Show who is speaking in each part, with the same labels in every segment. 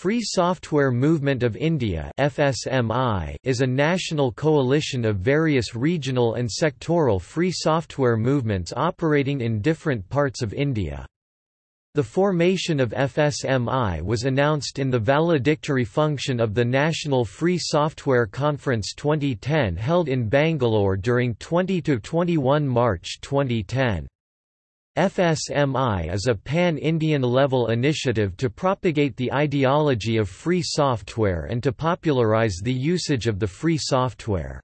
Speaker 1: Free Software Movement of India FSMI is a national coalition of various regional and sectoral free software movements operating in different parts of India. The formation of FSMI was announced in the valedictory function of the National Free Software Conference 2010 held in Bangalore during 20–21 March 2010. FSMI is a pan-Indian level initiative to propagate the ideology of free software and to popularize the usage of the free software.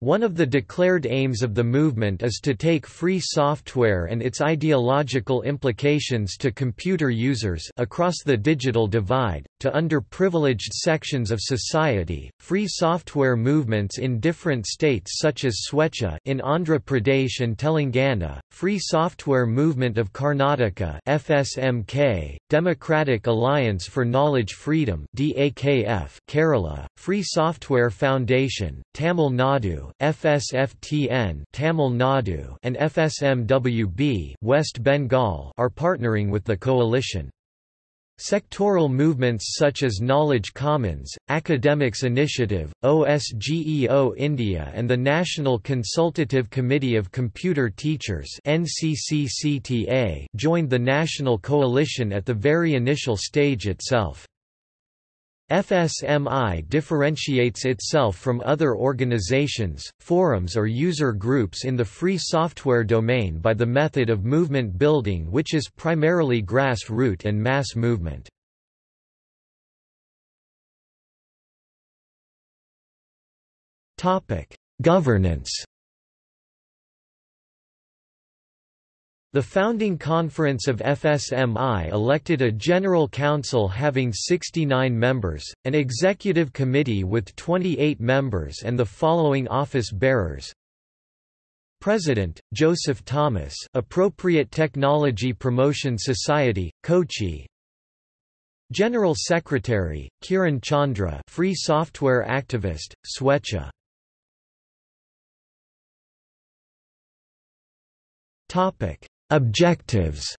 Speaker 1: One of the declared aims of the movement is to take free software and its ideological implications to computer users across the digital divide, to underprivileged sections of society. Free software movements in different states such as Swecha in Andhra Pradesh and Telangana, Free Software Movement of Karnataka (FSMK), Democratic Alliance for Knowledge Freedom (DAKF), Kerala, Free Software Foundation, Tamil Nadu, FSFTN Tamil Nadu and FSMWB West Bengal are partnering with the coalition. Sectoral movements such as Knowledge Commons, Academics Initiative, OSGEO India and the National Consultative Committee of Computer Teachers joined the national coalition at the very initial stage itself. FSMI differentiates itself from other organizations, forums or user groups in the free software domain by the method of movement building which is primarily grassroots and mass movement. Governance The founding conference of FSMI elected a general council having 69 members, an executive committee with 28 members and the following office bearers. President, Joseph Thomas. Appropriate Technology Promotion Society, Kochi. General Secretary, Kiran Chandra. Free Software Activist, Swecha. Topic Objectives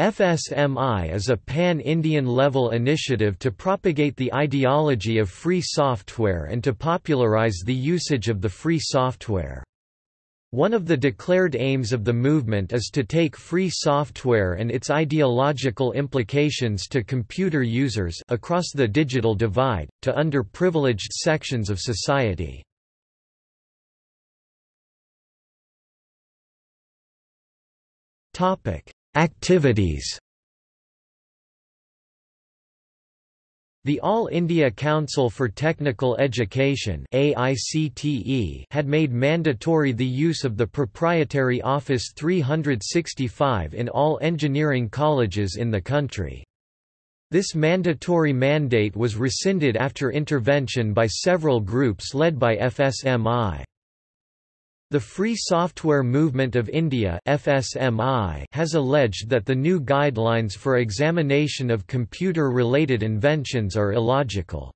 Speaker 1: FSMI is a pan-Indian level initiative to propagate the ideology of free software and to popularize the usage of the free software. One of the declared aims of the movement is to take free software and its ideological implications to computer users across the digital divide, to underprivileged sections of society. Activities. The All India Council for Technical Education had made mandatory the use of the proprietary Office 365 in all engineering colleges in the country. This mandatory mandate was rescinded after intervention by several groups led by FSMI. The Free Software Movement of India FSMI has alleged that the new guidelines for examination of computer-related inventions are illogical.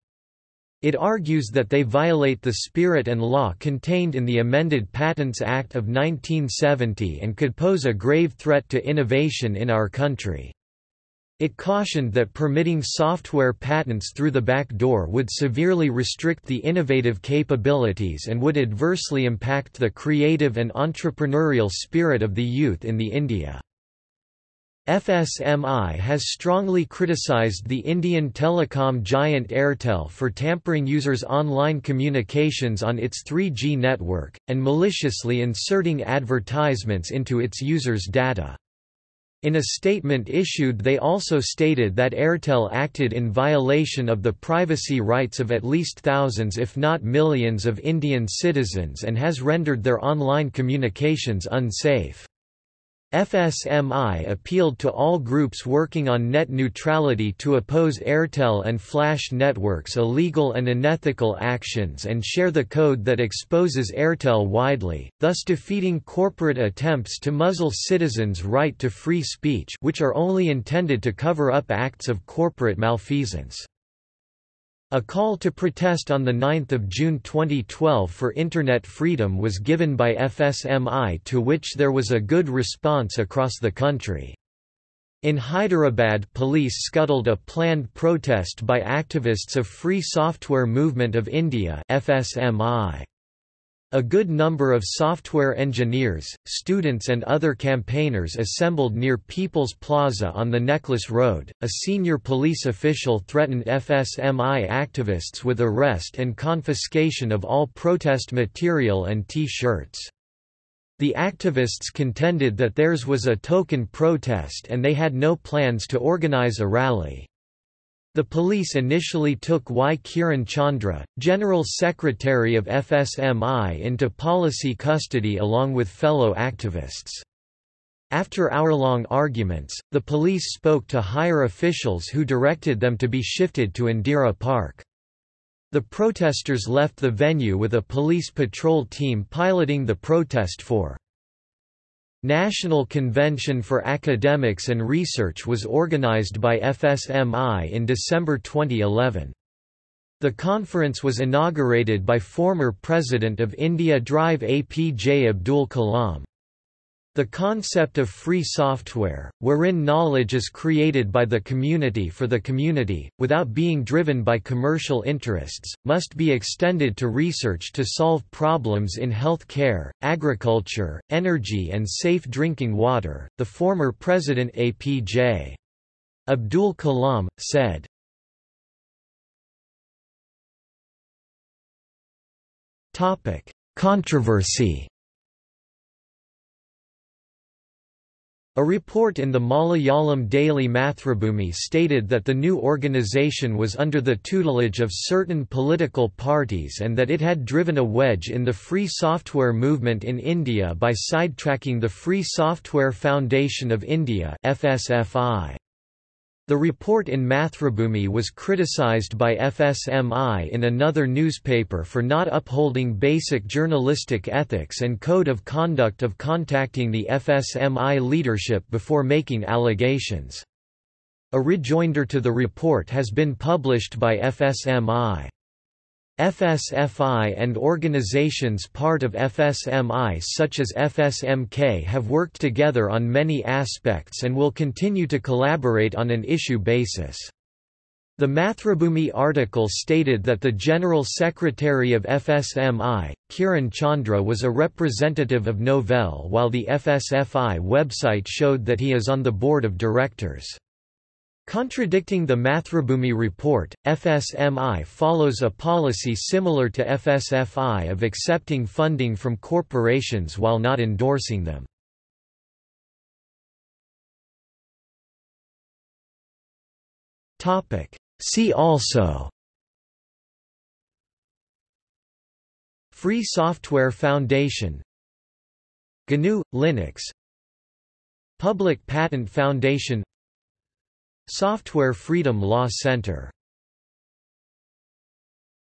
Speaker 1: It argues that they violate the spirit and law contained in the amended Patents Act of 1970 and could pose a grave threat to innovation in our country. It cautioned that permitting software patents through the back door would severely restrict the innovative capabilities and would adversely impact the creative and entrepreneurial spirit of the youth in the India. FSMI has strongly criticized the Indian telecom giant Airtel for tampering users' online communications on its 3G network, and maliciously inserting advertisements into its users' data. In a statement issued they also stated that Airtel acted in violation of the privacy rights of at least thousands if not millions of Indian citizens and has rendered their online communications unsafe. FSMI appealed to all groups working on net neutrality to oppose Airtel and Flash Network's illegal and unethical actions and share the code that exposes Airtel widely, thus defeating corporate attempts to muzzle citizens' right to free speech which are only intended to cover up acts of corporate malfeasance. A call to protest on 9 June 2012 for Internet freedom was given by FSMI to which there was a good response across the country. In Hyderabad police scuttled a planned protest by activists of Free Software Movement of India FSMI. A good number of software engineers, students and other campaigners assembled near People's Plaza on the Necklace Road. A senior police official threatened FSMI activists with arrest and confiscation of all protest material and T-shirts. The activists contended that theirs was a token protest and they had no plans to organize a rally. The police initially took Y. Kiran Chandra, General Secretary of FSMI into policy custody along with fellow activists. After hour-long arguments, the police spoke to higher officials who directed them to be shifted to Indira Park. The protesters left the venue with a police patrol team piloting the protest for National Convention for Academics and Research was organized by FSMI in December 2011. The conference was inaugurated by former President of India Drive APJ Abdul Kalam. The concept of free software, wherein knowledge is created by the community for the community, without being driven by commercial interests, must be extended to research to solve problems in health care, agriculture, energy and safe drinking water, the former President APJ. Abdul Kalam, said. Controversy A report in the Malayalam daily Mathrubhumi stated that the new organization was under the tutelage of certain political parties and that it had driven a wedge in the free software movement in India by sidetracking the Free Software Foundation of India FSFI. The report in Mathrubhumi was criticized by FSMI in another newspaper for not upholding basic journalistic ethics and code of conduct of contacting the FSMI leadership before making allegations. A rejoinder to the report has been published by FSMI. FSFI and organizations part of FSMI such as FSMK have worked together on many aspects and will continue to collaborate on an issue basis. The Mathrubhumi article stated that the General Secretary of FSMI, Kiran Chandra was a representative of Novell while the FSFI website showed that he is on the board of directors. Contradicting the Mathrubhumi report, FSMI follows a policy similar to FSFI of accepting funding from corporations while not endorsing them. See also Free Software Foundation GNU – Linux Public Patent Foundation Software Freedom Law Center